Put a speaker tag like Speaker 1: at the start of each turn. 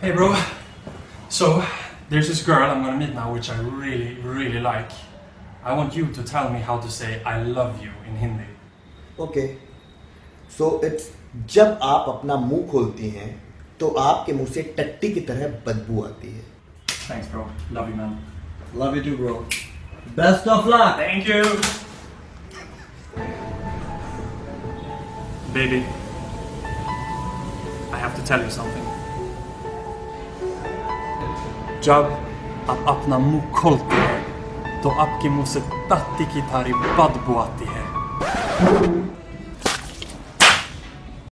Speaker 1: Hey, bro. So, there's this girl I'm gonna meet now, which I really, really like. I want you to tell me how to say I love you in Hindi.
Speaker 2: Okay so it's जब आप अपना मुंह खोलती हैं तो आपके मुंह से टट्टी की तरह बदबू आती है
Speaker 1: Thanks, bro. Love you, man.
Speaker 3: Love you too, bro. Best of luck.
Speaker 1: Thank you. Baby, I have to tell you something. जब आप अपना मुँह खोलते हैं तो आपके मुँह से तत्ती की थारी बदबू आती है।